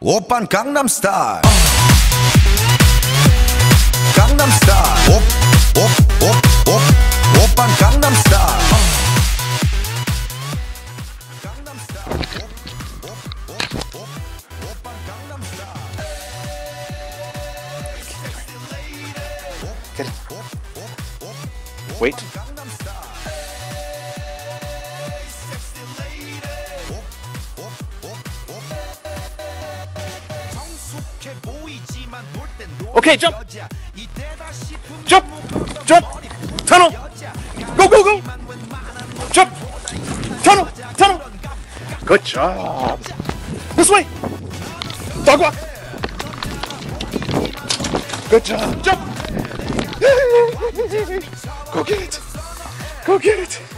오빤 강남스타일 강남스타일 옵옵옵옵 오빤 강남스타일 강남스타일 옵옵옵옵 오빤 강남스타일 Get it. Wait. Okay, jump. Jump. Jump. Tunnel. Go, go, go. Jump. Tunnel. Tunnel. Good job. This way. Dog walk. Good job. Jump. Go get it. Go get it.